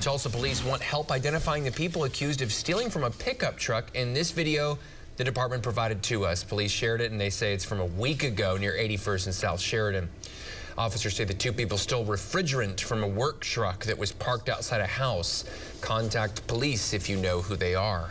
Tulsa police want help identifying the people accused of stealing from a pickup truck. In this video, the department provided to us. Police shared it and they say it's from a week ago near 81st and South Sheridan. Officers say the two people stole refrigerant from a work truck that was parked outside a house. Contact police if you know who they are.